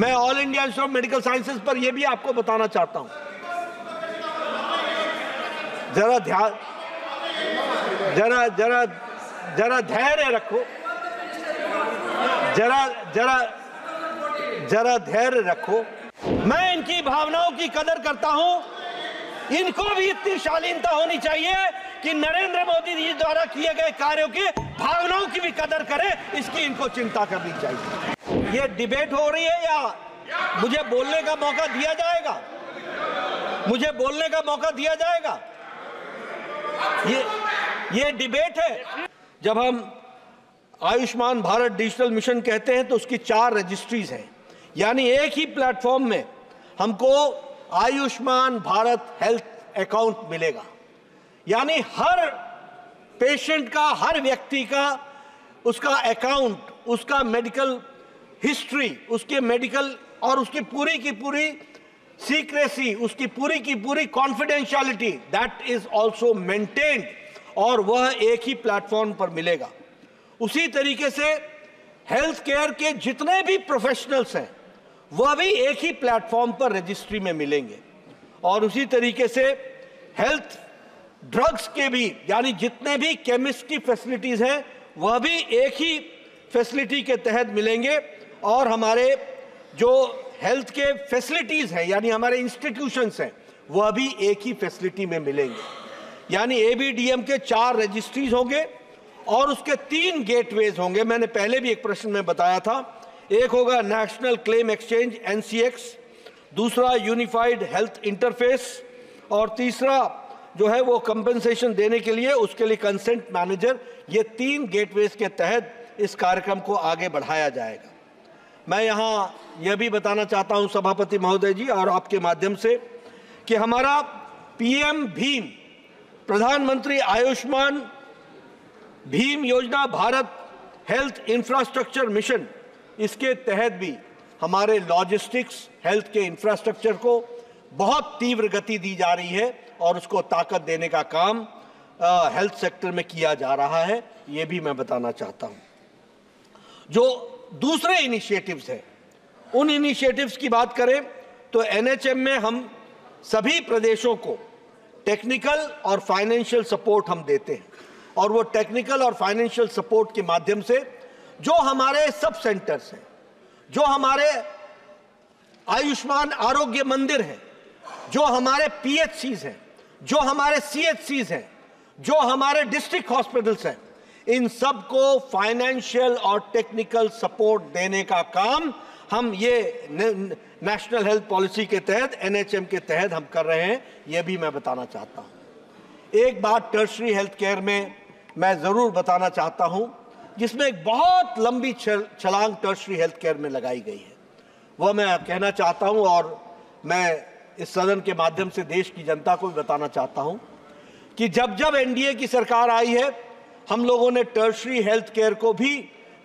मैं all India institute of medical sciences पर यह भी आपको बताना चाहता हूँ। जरा ध्यान, जरा जरा जरा धैर्य रखो। जरा जरा जरा धैर्य रखो। मैं इनकी भावनाओं की कदर करता हूँ। इनको भी इतनी शालीनता होनी चाहिए कि नरेंद्र मोदी जी द्वारा किए गए कार्यों की भावनाओं की भी कदर करें, इसकी इनको चिंता करनी चाहिए। ये डिबेट हो रही है या मुझे बोलने का मौका दिया जाएगा? मुझे बोलने का मौका दिया जाएगा? ये ये डिबेट है। जब हम आयुष्मान भारत डिजिटल मिशन कहते हैं तो उसकी चार रजिस्ट्रीज हैं। यानी एक ही प्लेटफॉर्म में हमको आयुष्मान भारत हेल्थ अकाउंट मिलेगा। यानी हर पेशेंट का, हर व्यक्ति का उसका अकाउंट उसका मेडिकल हिस्ट्री उसके मेडिकल और उसकी पूरी की पूरी सीक्रेसी उसकी पूरी की पूरी confidentiality that is also maintained और वह एक ही प्लेटफॉर्म पर मिलेगा। उसी तरीके से हेल्थ केयर के जितने भी प्रोफेशनल्स हैं, वह भी एक ही प्लेटफॉर्म पर रजिस्ट्री में मिलेंगे। और उसी तरीके से हेल्थ ड्रग्स के भी, यानी जितने भी केमिस्ट की फैसिलिटीज़ हैं, वह भी एक ही फैसिलिटी के तहत मिलेंगे। और हमारे जो हेल्थ के फैसिलिटीज़ हैं, यानी हमारे इंस्टीट्यूशंस हैं वह अभी एक ही फैसिलिटी में मिलेंगे। यानी एबीडीएम के चार रजिस्ट्रीज होंगे और उसके तीन गेटवेज होंगे। मैंने पहले भी एक प्रश्न में बताया था। एक होगा नेशनल क्लेम एक्सचेंज एनसीएक्स दूसरा यूनिफाइड हेल्थ इंटरफेस और तीसरा जो है वो कंपनसेशन देने के लिए उसके लिए कंसेंट मैनेजर ये तीन गेटवेज के तहत इस कार्यक्रम को आगे बढ़ाया जाएगा। मैं यहाँ यह भी बताना चाहता हूँ सभापति महोदय जी और आपके माध्यम से कि हमारा पीएम भीम प्रधानमंत्री आयुष्मान भीम योजना भारत हेल्थ इंफ्रास्ट्रक्चर मिशन इसके तहत भी हमारे लॉजिस्टिक्स हेल्थ के इंफ्रास्ट्रक्चर को बहुत तीव्र गति दी जा रही है और उसको ताकत देने का काम आ, हेल्थ सेक्टर में किया जा रहा है ये भी मैं बताना चाहता हूँ। जो दूसरे इनिशिएटिव्स हैं। उन इनिशिएटिव्स की बात करें तो एनएचएम में हम सभी प्रदेशों को टेक्निकल और फाइनेंशियल सपोर्ट हम देते हैं। और वो टेक्निकल और फाइनेंशियल सपोर्ट के माध्यम से जो हमारे सब सेंटर्स हैं, जो हमारे आयुष्मान आरोग्य मंदिर हैं, जो हमारे पीएचसीज हैं, जो हमारे सीएचसीज हैं, जो हमारे डिस्ट्रिक्ट हॉस्पिटल्स हैं इन सबको फाइनेंशियल और टेक्निकल सपोर्ट देने का काम हम ये नेशनल हेल्थ पॉलिसी के तहत एनएचएम के तहत हम कर रहे हैं, ये भी मैं बताना चाहता हूँ। एक बात टर्शरी हेल्थ केयर में मैं ज़रूर बताना चाहता हूँ, जिसमें एक बहुत लंबी छलांग टर्शरी हेल्थ केयर में लगाई गई है। वह मैं कहना चाहता हूँ और मैं इस सदन के माध्यम से देश की जनता को भी बताना चाहता हूँ कि जब जब एनडीए की सरकार आई है हम लोगों ने टर्शरी हेल्थ केयर को भी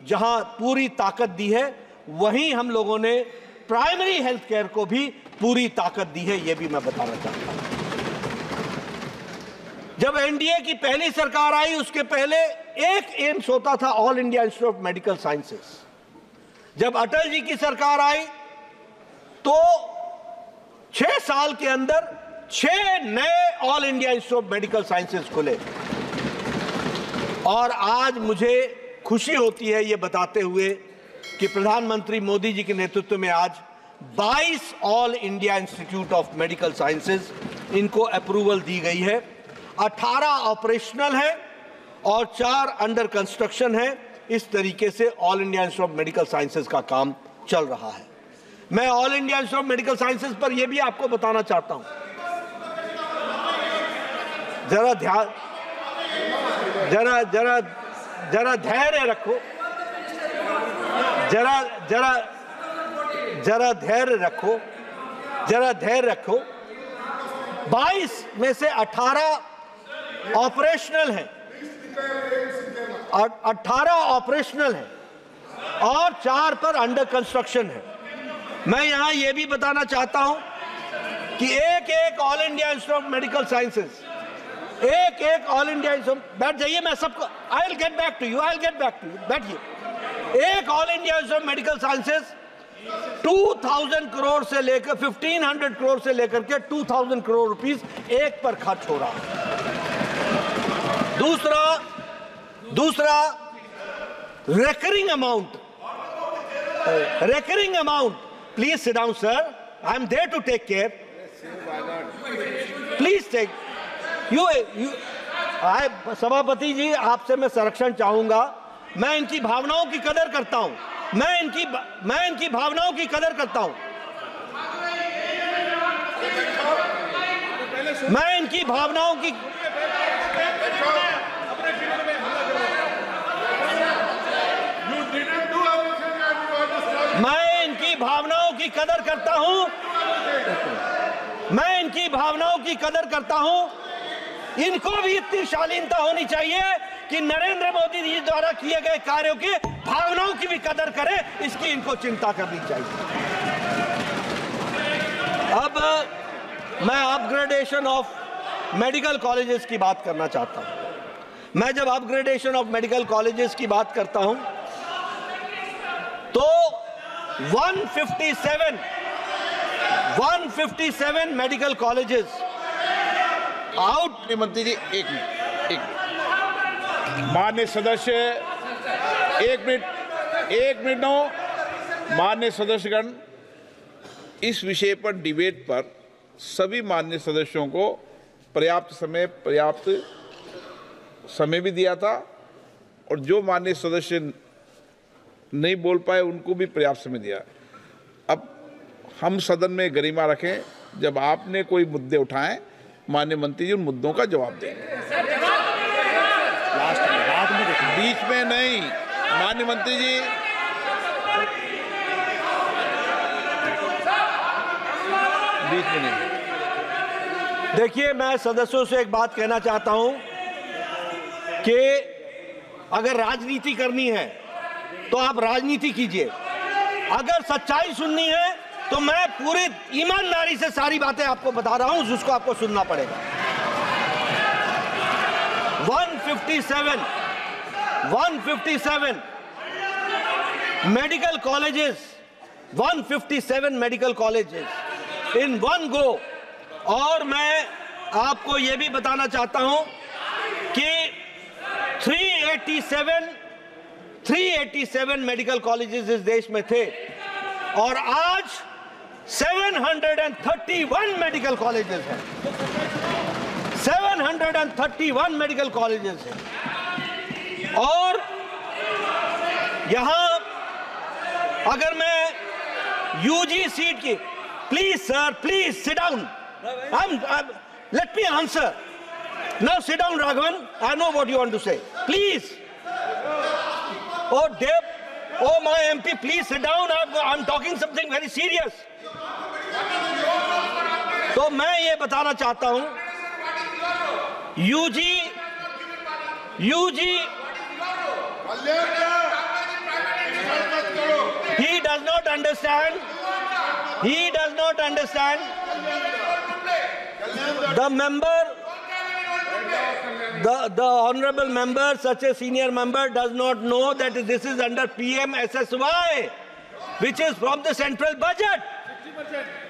जहाँ पूरी ताकत दी है, वहीं हम लोगों ने प्राइमरी हेल्थ केयर को भी पूरी ताकत दी है यह भी मैं बताना चाहता हूँ। जब एनडीए की पहली सरकार आई, उसके पहले एक एम्स होता था all India institute of medical sciences जब अटल जी की सरकार आई तो छह साल के अंदर छह नए all India institute of medical sciences खुले। और आज मुझे खुशी होती है ये बताते हुए कि प्रधानमंत्री मोदी जी के नेतृत्व में आज 22 all India institute of medical sciences इनको अप्रूवल दी गई है। 18 ऑपरेशनल है और चार अंडर कंस्ट्रक्शन है। इस तरीके से all India institute of medical sciences का काम चल रहा है। मैं all India institute of medical sciences पर यह भी आपको बताना चाहता हूँ। जरा ध्यान जरा जरा जरा धैर्य रखो। जरा जरा जरा धैर्य रखो। जरा धैर्य रखो। 22 में से 18 ऑपरेशनल हैं। 18 ऑपरेशनल हैं। और चार पर अंडर कंस्ट्रक्शन है। मैं यहाँ यह भी बताना चाहता हूँ कि एक एक all India institute of medical sciences एक एक ऑल इंडिया बैठ जाइए, मैं सबको I will get back to you I will get back to you बैठिए एक all India medical sciences 2000 crore से लेकर 1500 करोड़ से लेकर के 2000 करोड़ रुपीस एक पर खर्च हो रहा दूसरा दूसरा, recurring amount recurring amount, please sit down, sir. I am there to take care. Please take you you I, सभापति जी आपसे मैं संरक्षण चाहूँगा। मैं इनकी भावनाओं की कदर करता हूँ। मैं इनकी मैं इनकी भावनाओं की कदर करता हूँ। मैं इनकी भावनाओं की मैं इनकी भावनाओं की कदर करता हूँ। मैं इनकी भावनाओं की कदर करता हूँ। इनको भी इतनी शालीनता होनी चाहिए कि नरेंद्र मोदी जी द्वारा किए गए कार्यों की भावनाओं की भी कदर करें, इसकी इनको चिंता करनी चाहिए। अब मैं अपग्रेडेशन ऑफ़ मेडिकल कॉलेजेस की बात करना चाहता हूँ। मैं जब अपग्रेडेशन ऑफ़ मेडिकल कॉलेजेस की बात करता हूँ तो 157 157 मेडिकल कॉलेजेस आउट मंत्री जी, एक मिनट, एक मान्य सदस्य, एक मिनट एक मिनट नो मान्य सदस्यगण, इस विषय पर डिबेट पर सभी मान्य सदस्यों को पर्याप्त समय पर्याप्त समय भी दिया था और जो मान्य सदस्य नहीं बोल पाए, उनको भी पर्याप्त समय दिया। अब हम सदन में गरिमा रखें, जब आपने कोई मुद्दे उठाएँ माननीय मंत्री जी उन मुद्दों का जवाब देंगे बीच में नहीं। माननीय मंत्री जी बीच में नहीं। देखिए मैं सदस्यों से एक बात कहना चाहता हूँ कि अगर राजनीति करनी है तो आप राजनीति कीजिए। अगर सच्चाई सुननी है तो मैं पूरी ईमानदारी से सारी बातें आपको बता रहा हूँ, जिसको आपको सुनना पड़ेगा। 157 157 medical colleges 157 medical colleges in one go और मैं आपको यह भी बताना चाहता हूँ कि 387 387 मेडिकल कॉलेजेस इस देश में थे। और आज 731 मेडिकल कॉलेजेस हैं। 731 मेडिकल कॉलेजेस हैं। और यहाँ अगर मैं यूजी सीट की please sir please sit down let me answer now sit down Raghavan I know what you want to say please ओ देव Oh, my MP, please sit down. I am talking something very serious. तो मैं ये बताना चाहता हूँ UG UG he does not understand he does not understand the member the, the honorable member, such a senior member, does not know that this is under PMSSY, which is from the central budget.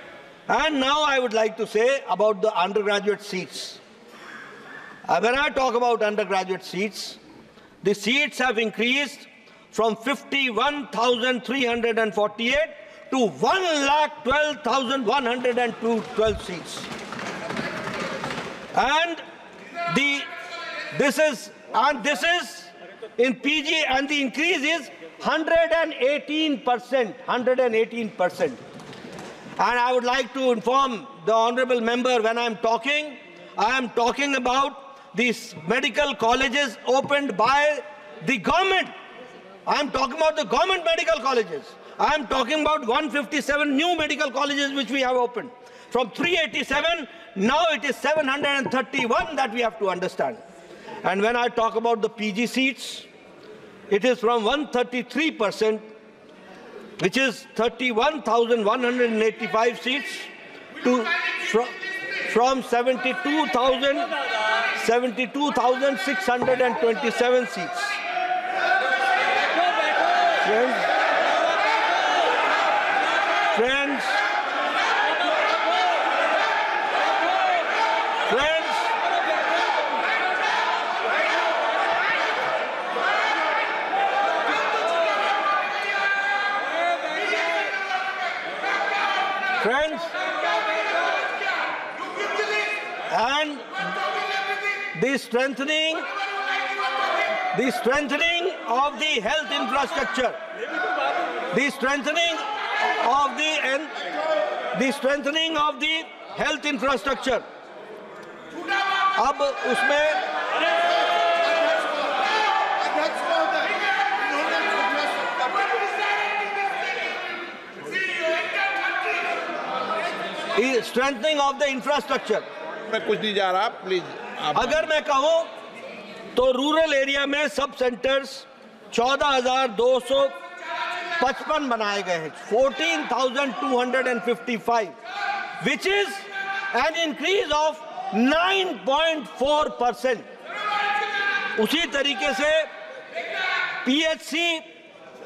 And now I would like to say about the undergraduate seats. Uh, when I talk about undergraduate seats, the seats have increased from 51,348 to 1,12,112 seats. And the this is and this is in PG and the increase is 118 percent 118 percent and I would like to inform the honorable member when I'm talking. I am talking about these medical colleges opened by the government. I am talking about the government medical colleges. I am talking about 157 new medical colleges which we have opened. From 387 now it is 731 that we have to understand. And when I talk about the PG seats, it is from 133%, which is 31,185 seats, to from, from 72,000 72,627 seats. Friends, Friends, friends, friends, and the strengthening, the strengthening of the health infrastructure, the strengthening of the and the strengthening of the health infrastructure. अब उसमें strengthening of the infrastructure मैं कुछ नहीं जा रहा please आप अगर मैं कहूँ तो रूरल एरिया में सब सेंटर्स 14,255 बनाए गए हैं 14,255 which is an increase of 9.4 percent उसी तरीके से PHC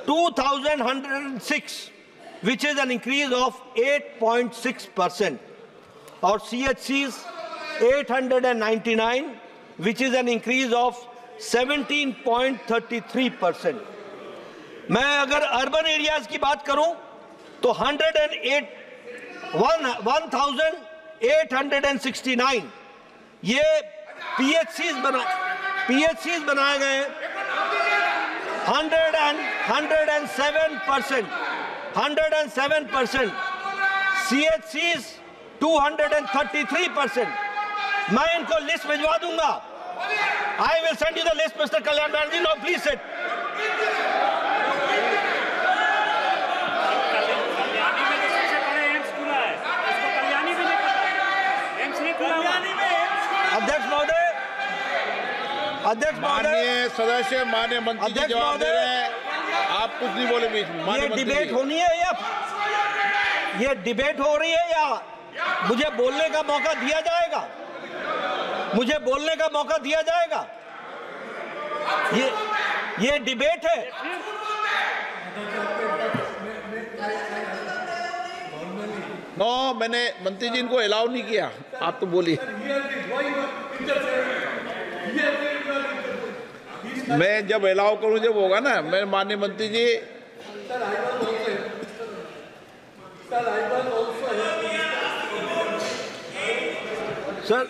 2,106 which is an increase of 8.6 percent और CHCs 899 which is an increase of 17.33 percent मैं अगर अर्बन एरियाज़ की बात करूँ तो 108 1869 ये पीएचसीज बना पीएचसीज बनाए गए हैं 100 and 107 percent 107 percent. CHCs 233 percent. मैं इनको लिस्ट भिजवा दूँगा। I will send you the list mister Kalyan Banerjee no please sit तो है। है अध्यक्ष महोदय अध्यक्ष महोदय। सदस्य मान्य मंत्री अध्यक्ष जवाब दे महोदय, रहे हैं। आप कुछ नहीं बोले बीच में ये डिबेट होनी है या ये डिबेट हो रही है या मुझे बोलने का मौका दिया जाएगा? मुझे बोलने का मौका दिया जाएगा? ये ये डिबेट है। नो मैंने मंत्री जी इनको अलाउ नहीं किया। आप तो बोलिए। मैं जब अलाउ करूँ जब होगा ना मैं माननीय मंत्री जी। सर।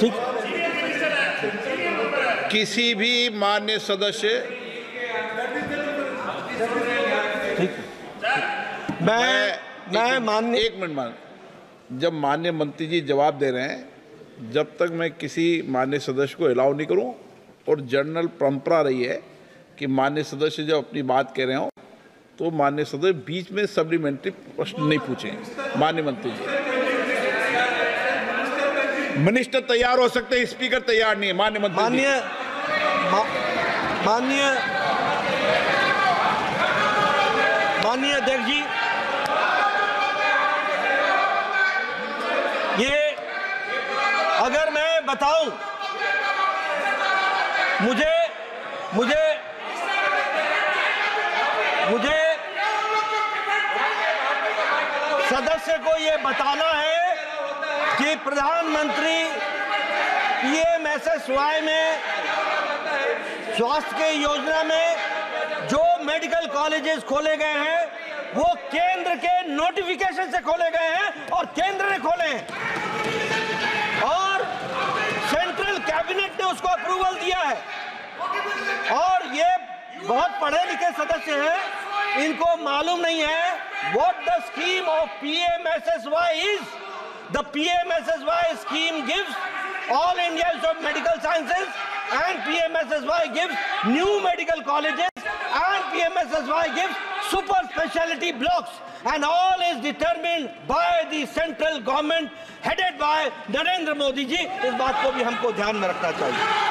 ठीक। किसी भी मान्य सदस्य मैं मैं एक मिनट- माननीय एक मिनट मान जब मान्य मंत्री जी जवाब दे रहे हैं जब तक मैं किसी मान्य सदस्य को अलाउ नहीं करूँ और जनरल परंपरा रही है कि मान्य सदस्य जब अपनी बात कह रहे हो तो मान्य सदस्य बीच में सप्लीमेंट्री प्रश्न नहीं पूछे मान्य मंत्री जी मिनिस्टर तैयार हो सकते हैं स्पीकर तैयार नहीं है मान्य मंत्री जी। माननीय माननीय अध्यक्ष जी ये अगर मैं बताऊँ, मुझे मुझे मुझे सदस्य को ये बताना है कि प्रधानमंत्री पीएमएसएसवाई में स्वास्थ्य के योजना में जो मेडिकल कॉलेजेस खोले गए हैं, वो केंद्र के नोटिफिकेशन से खोले गए हैं और केंद्र ने खोले हैं। और सेंट्रल कैबिनेट ने उसको अप्रूवल दिया है। और ये बहुत पढ़े लिखे सदस्य हैं, इनको मालूम नहीं है what the scheme of PMSSY is the PMSSY scheme gives all India of medical and PMSSY gives new medical colleges and PMSSY gives super specialty blocks and all is determined by the central government headed by Narendra Modi ji इस बात को भी हमको ध्यान में रखना चाहिए